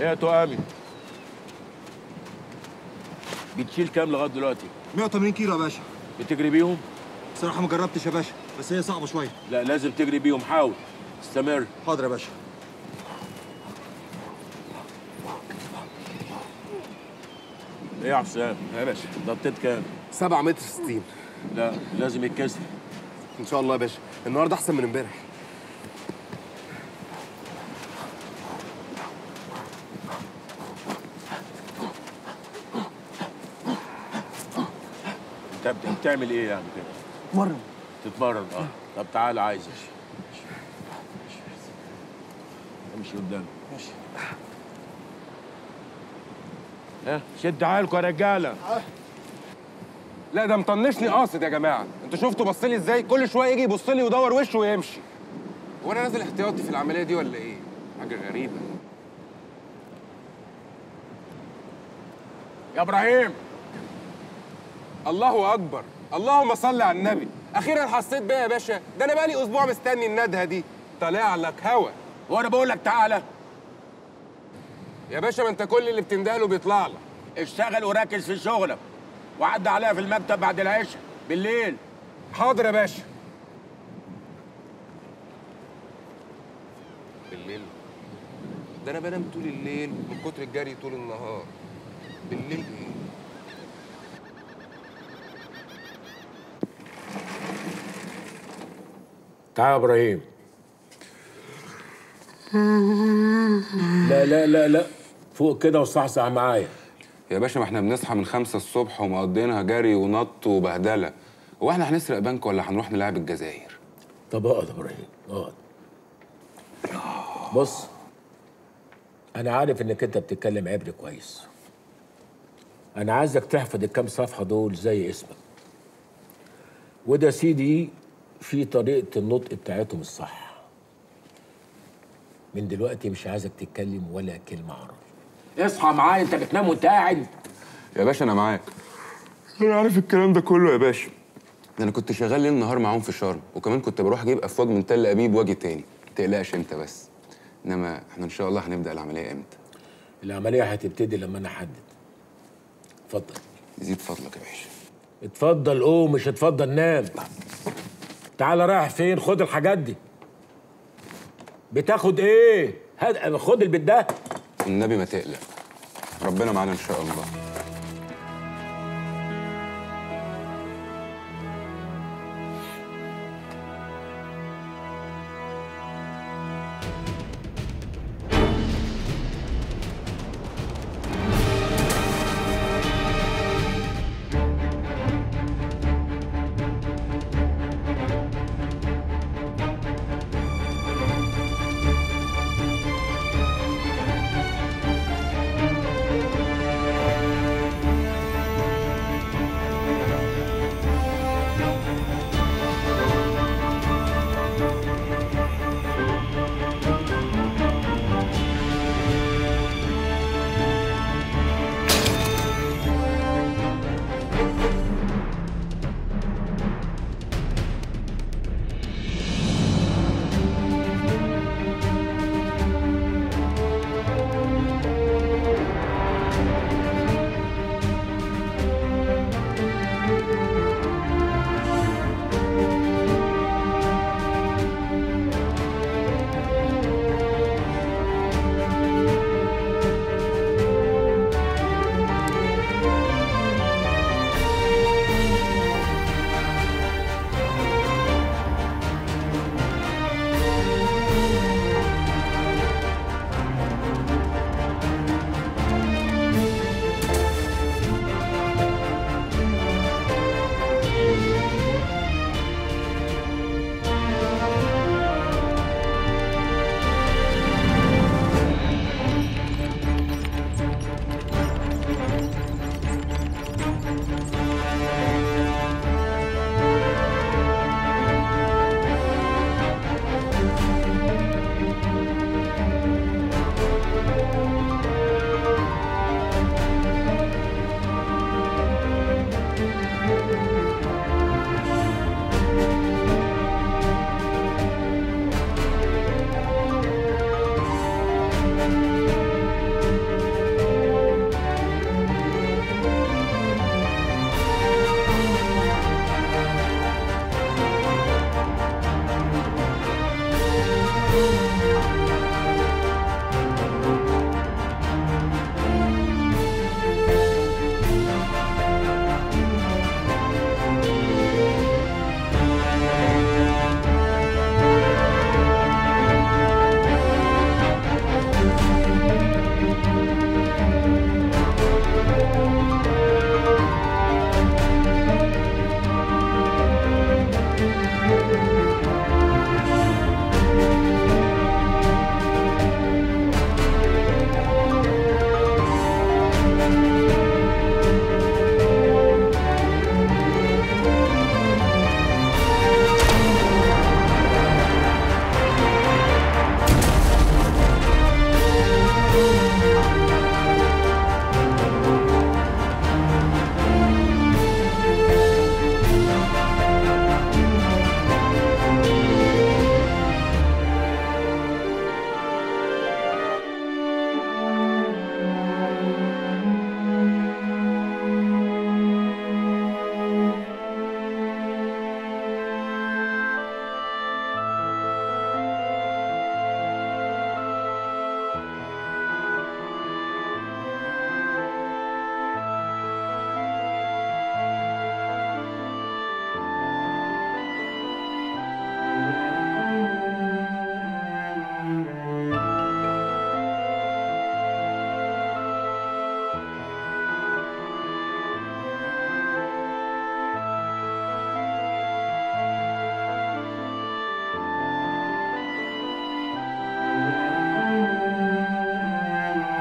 إيه يا توأمي؟ بتشيل كام لغاية دلوقتي؟ 180 كيلو يا باشا. بتجري بيهم؟ بصراحة ما جربتش يا باشا بس هي صعبة شوية. لا لازم تجري بيهم. حاول. استمر. حاضر يا باشا. إيه يا حسام يا باشا. ضبطت كام؟ 7 متر 60 لا لازم يتكسر. إن شاء الله يا باشا. النهارده أحسن من امبارح. انت بت- بتعمل إيه يعني كده؟ مرة تتمرن آه. طب تعالى عايزك امشي قدام. ماشي. ها شد حالكم يا رجالة. لا ده مطنشني قاصد يا جماعة. أنتوا شفتوا بص لي إزاي؟ كل شوية يجي يبص لي ويدور وشه ويمشي. هو أنا نازل احتياطي في العملية دي ولا إيه؟ حاجة غريبة. يا إبراهيم! الله أكبر. اللهم صل على النبي. أخيرا حسيت بيها يا باشا. ده أنا بقالي أسبوع مستني الندهة دي. طالع لك هوا. وأنا بقول لك تعالى. يا باشا ما انت كل اللي بتندهله بيطلع لك. اشتغل وركز في شغلك وعدى عليها في المكتب بعد العشاء بالليل. حاضر يا باشا. بالليل. ده أنا بنام طول الليل من كتر الجري طول النهار. بالليل إيه؟ تعال يا إبراهيم. لا لا لا لا. فوق كده وصحصح معايا. يا باشا ما إحنا بنصحى من خمسة الصبح ومقضينها جري ونط وبهدلة. هو إحنا هنسرق بنك ولا هنروح نلعب الجزائر؟ طب اقعد يا إبراهيم اقعد. بص أنا عارف انك انت بتتكلم عبري كويس. أنا عايزك تحفظ الكام صفحة دول زي اسمك. وده سي دي في طريقة النطق بتاعتهم الصح. من دلوقتي مش عايزك تتكلم ولا كلمة عربي. اصحى معايا انت بتنام وانت قاعد. يا باشا أنا معاك. أنا عارف الكلام ده كله يا باشا. ده أنا كنت شغال ليل نهار معاهم في شرم وكمان كنت بروح أجيب افواج من تل ابيب واجي تاني. ما تقلقش انت بس. انما إحنا ان شاء الله هنبدأ العملية إمتى؟ العملية هتبتدي لما أنا احدد. اتفضل. يزيد فضلك يا باشا. اتفضل قوم مش اتفضل نام. تعال رايح فين؟ خد الحاجات دي. بتاخد إيه؟ هات خد البيت ده. النبي ما تقلق. ربنا معانا إن شاء الله.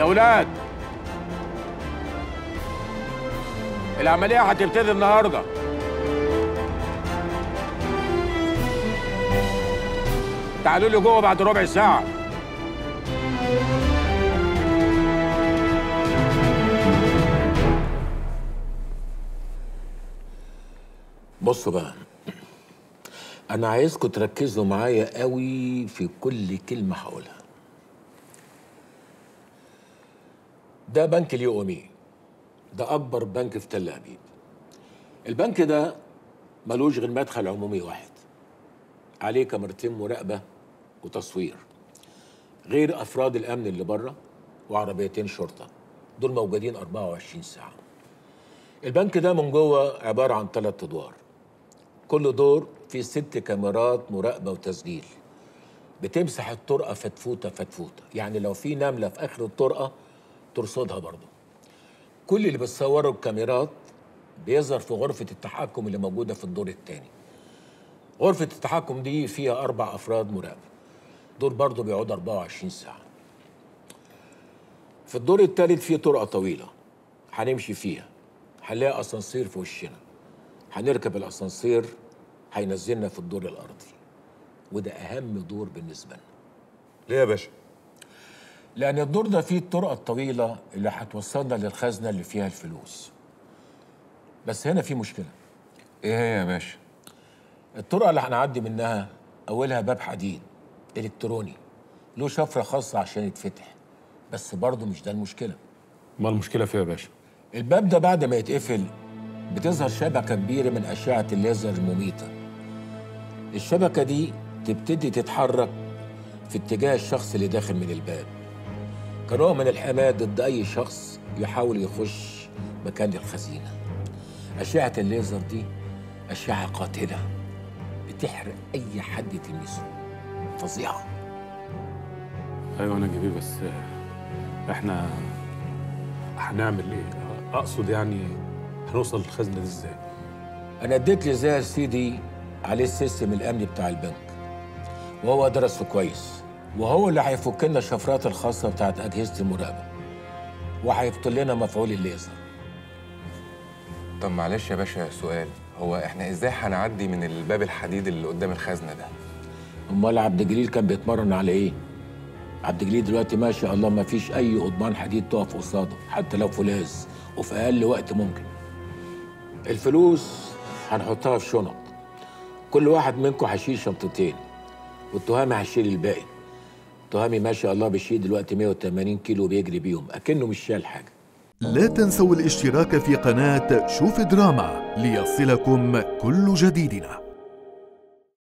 أولاد العملية هتبتدي النهارده. تعالوا لي جوه بعد ربع ساعة. بصوا بقى أنا عايزكم تركزوا معايا قوي في كل كلمة هقولها. ده بنك اليو ام إي. ده أكبر بنك في تل أبيب. البنك ده ملوش غير مدخل عمومي واحد. عليه كاميرتين مراقبة وتصوير. غير أفراد الأمن اللي بره وعربيتين شرطة. دول موجودين 24 ساعة. البنك ده من جوه عبارة عن ثلاث أدوار. كل دور فيه ست كاميرات مراقبة وتسجيل. بتمسح الطرقة فتفوتة فتفوتة. يعني لو في نملة في آخر الطرقة ترصدها برضه. كل اللي بتصوروا الكاميرات بيظهر في غرفة التحكم اللي موجودة في الدور الثاني غرفة التحكم دي فيها أربع أفراد مراقبه دول برضه بيقعدوا 24 ساعة. في الدور الثالث في طرقة طويلة هنمشي فيها. هنلاقي أسانسير في وشنا. هنركب الأسانسير هينزلنا في الدور الأرضي. وده أهم دور بالنسبة لنا. ليه يا باشا؟ لأن الدور ده فيه الطرقه الطويلة اللي هتوصلنا للخزنة اللي فيها الفلوس. بس هنا في مشكلة. إيه هي يا باشا؟ الطرقه اللي هنعدي منها أولها باب حديد إلكتروني. له شفرة خاصة عشان يتفتح. بس برضه مش ده المشكلة. ما المشكلة فيها يا باشا؟ الباب ده بعد ما يتقفل بتظهر شبكة كبيرة من أشعة الليزر المميتة. الشبكة دي تبتدي تتحرك في اتجاه الشخص اللي داخل من الباب. كنوع من الحماية ضد أي شخص يحاول يخش مكان الخزينة أشعة الليزر دي أشعة قاتلة بتحرق أي حد تلمسه فظيعة أيوه أنا جبيه بس إحنا هنعمل إيه؟ أقصد يعني هنوصل للخزنة دي إزاي؟ أنا اديت لزاهر سيدي عليه السيستم الأمني بتاع البنك وهو درسه كويس وهو اللي هيفك لنا الشفرات الخاصة بتاعت اجهزه المراقبة. وهيبطل لنا مفعول الليزر. طب معلش يا باشا سؤال. هو إحنا إزاي هنعدي من الباب الحديد اللي قدام الخزنة ده؟ أمال عبد الجليل كان بيتمرن على إيه؟ عبد الجليل دلوقتي ما شاء الله ما فيش أي قضبان حديد تقف قصاده حتى لو فولاذ وفي أقل وقت ممكن. الفلوس هنحطها في شنط. كل واحد منكم هيشيل شنطتين والتهامي هيشيل الباقي. تهامي ما شاء الله بيشيل دلوقتي 180 كيلو بيجري بيهم أكنه مش شايل حاجة. لا تنسوا الاشتراك في قناة شوف دراما ليصلكم كل جديدنا.